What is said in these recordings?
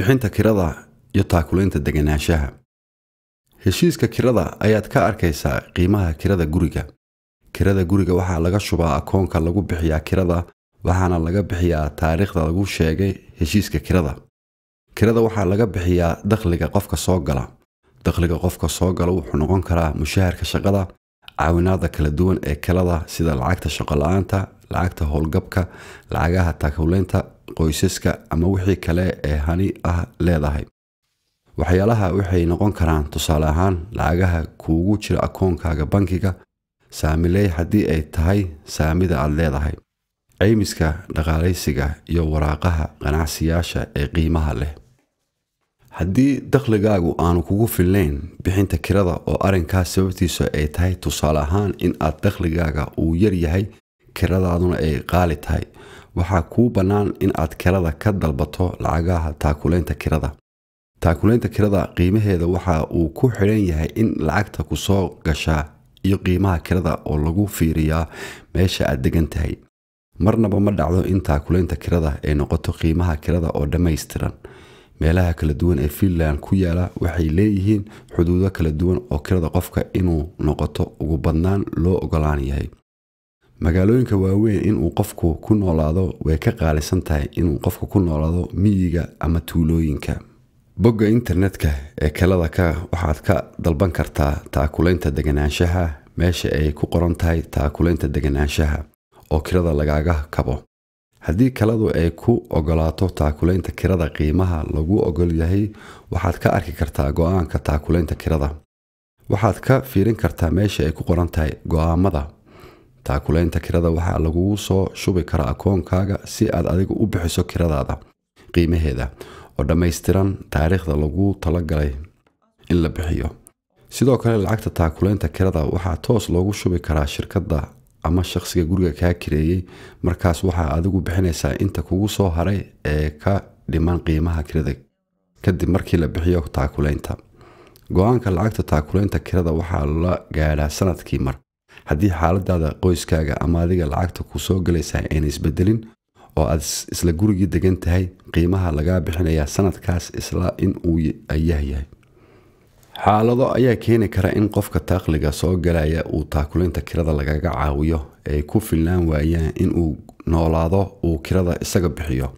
bixinta kirada iyo taakulaynta deganaanshaha heshiiska kirada ayaad ka arkaysaa qiimaha kirada guriga. Kirada guriga waxaa laga shubaa akoonka lagu bixiyaa kirada waxaana laga bixiyaa taariikhda lagu sheegay heshiiska kirada. Kirada waxaa laga bixiyaa dakhliga qofka soo gala. Dakhliga qofka soo gala wuxuu noqon karaa mushaharka shaqada caawinaada kala duwan ee kirada sida lacagta shaqola-aanta lacagta howlgabka lacagaha taakulaynta qoysaska ama wixii kale ee hani ah leedahay. Waxyaalaha waxay noqon karaan tusaale ahaan lacagaha kuugu jira akoonkaaga bankiga saamiley haddii ay tahay saamida aad leedahay caymiska dhaqaalaysiga iyo waraaqaha ganacsiyaasha ee qiimaha leh. Haddii dakhligaagu aanu kugu filnayn bixinta kirada oo arrinkaas sababtiisu ay tahay tusaale ahaan in aad dakhligaaga uu yar yahay kiradaaduna ay qaali tahay waxaa kuu bannaan in aad kirada ka dalbato lacagaha taakulaynta kirada. Taakulaynta kirada qiimaheeda waxa uu ku xidhan yahay in lacagta ku soo gashaa iyo qiimaha kirada oo lagu fiiriyaa meesha aad degan tahay. Marnaba ma dhacdo in taakulaynta kirada ay noqoto qiimaha kirada oo dhammaystiran. Meelaha kala duwan ee fiinland ku yaalla waxay leeyihiin xuduudo kala duwan oo kirada qofka inuu noqoto ugu badnaan loo ogolaan yahay magaalooyinka waaweyn inuu qofku ku noolaado way ka qaalisan tahay inuu qofku ku noolaado miyiga ama tuulooyinka. Bogga internetka ee kalada ka waxaad ka dalban kartaa taakulaynta deganaanshaha meesha ay ku qoran tahay taakulaynta deganaanshaha oo kirada lagaaga kabo. Haddii kaladu ay ku ogolaato taakulaynta kirada qiimaha lagu ogol yahay waxaad ka arki kartaa go'aanka taakulaynta kirada. Waxaad ka fiirin kartaa meesha ay ku qoran tahay go'aamada taakulaynta kirada waxaa lagugu soo shubi karaa akoonkaaga si aad adigu u bixiso kiradaada qiimaheeda oo dhammaystiran taariikhda lagu talagalay in la bixiyo. Sidoo kale lacagta taakulaynta kirada waxaa toos loogu shubi karaa shirkadda ama shaqsiga guriga kaa kireeyey markaas waxaa adigu bixinaysaa inta kugu soo haray ee ka dhiman qiimaha kirada kadib markii la bixiyo taakulaynta go'aanka lacagta taakulaynta kirada waxaa la gaadhaa sannadkii mar haddii xaaladaada qoyskaaga ama adiga lacagta ku soo galaysaa ayna isbedelin oo aad isla gurigii degan tahay qiimaha lagaa bixinayaa sanadkaas isla in uu yahyahay xaalado ayaa keeni kara in qofka dakhliga soo galaya uu taakulaynta kirada lagaga caawiyo ay ku filnaan waayaan inuu noolaado uu kirada isaga bixiyo.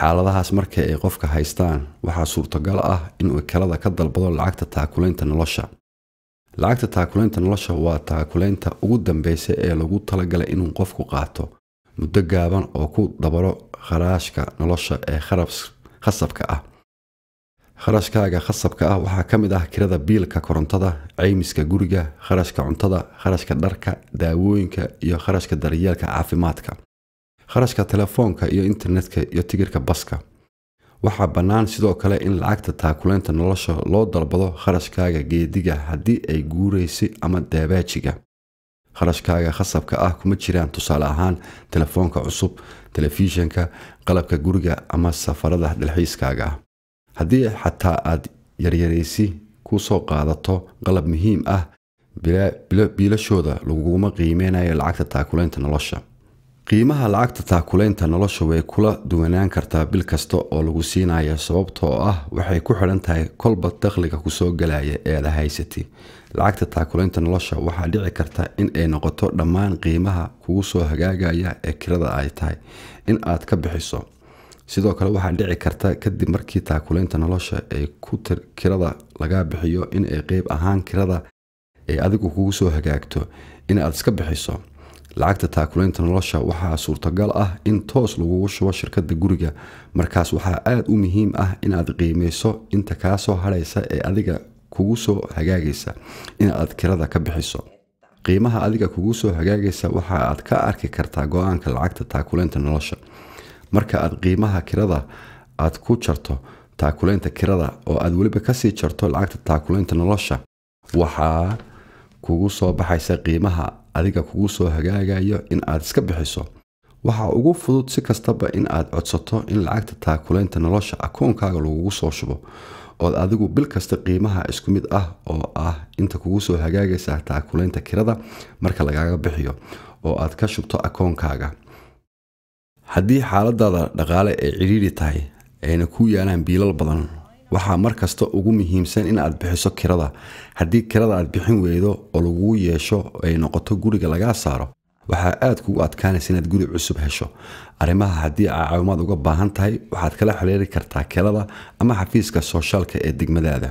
Xaaladahaas marka ay qofka haystaan waxaa suurtagal ah inuu kirada ka dalbado lacagta taakulaynta nolosha lacagta taakulaynta nolosha waa taakulaynta ugu dambeysa ee lagu talagalay inuu qofku qaato muddo gaaban oo ku dabaro kharaashka nolosha ee khasabka ah. Kharashkaaga khasabka ah waxaa ka mid ah kirada biilka korontada caymiska guriga kharashka cuntada kharashka dharka daawooyinka iyo kharashka daryeelka caafimaadka. Kharashka telefoonka iyo internetka iyo tigirka baska waxaa bannaan sidoo kale in lacagta taakulaynta nolosha loo dalbado kharashkaaga geediga haddii ay guuraysay ama daabaajiga kharashkaaga khasabka ah kuma jiraan tusaale ahaan telefoonka cusub telefishanka qalabka guriga ama safarada dalxiiskaaga. Ah haddii xataa aad yaryaraysi ku soo qaadato qalab muhiim ah biilashooda laguguma qiimeynayo lacagta taakulaynta nolosha qiimaha lacagta taakulaynta nolosha way kula duwanaan kartaa bil kasta oo lagu siinayo sababtoo ah waxay ku xidhan tahay kolba dakhliga ku soo galaya eeda haysatay. Lacagta taakulaynta nolosha waxaa dhici karta in ay noqoto dhammaan qiimaha kugu soo hagaagaya ee kirada ay tahay in aad ka bixiso. Sidoo kale waxaa dhici karta kadib markii taakulaynta nolosha ay ku kirada laga bixiyo in ay qeyb ahaan kirada ay adigu kugu soo hagaagto in aad iska bixiso lacagta taakulaynta nolosha waxaa suurtagal ah in toos lagugu shubo shirkadda guriga. Markaas waxaa aada u muhiim ah inaad qiimeyso inta kaa soo hadhaysa ee adiga kugu soo hagaagaysa inaad kirada ka bixiso. Qiimaha adiga kugu soo hagaagaysa waxa aad ka arki kartaa go'aanka lacagta taakulaynta nolosha. Marka aad qiimaha kirada aad ku jarto taakulaynta kirada oo aad weliba ka sii jarto lacagta taakulaynta nolosha waxaa kugu soo baxaysa qiimaha adiga kugu soo hagaagayo in aad iska bixiso. Waxaa ugu fudud si kastaba in aad codsato in lacagta taakulaynta nolosha akoonkaaga lagugu soo shubo ood adigu bil kasta qiimaha isku mid ah oo ah inta kugu soo hagaagaysa taakulaynta kirada marka lagaaga bixiyo oo aad ka shubto akoonkaaga. Haddii xaaladaada dhaqaale ay cidhiidhi tahay ayna ku yaalaan biilal badan waxaa mar kasta ugu muhiimsan in aad bixiso kirada. Haddii kirada aad bixin weydo oo lagugu yeesho ay noqoto guriga lagaa saaro waxaa aad kugu adkaanaysa inaad guri cusub hesho. Arrimaha haddii aa caawimaad uga baahan tahay waxaad kala xiriiri kartaa kirada ama xafiiska sooshaalka ee degmadaada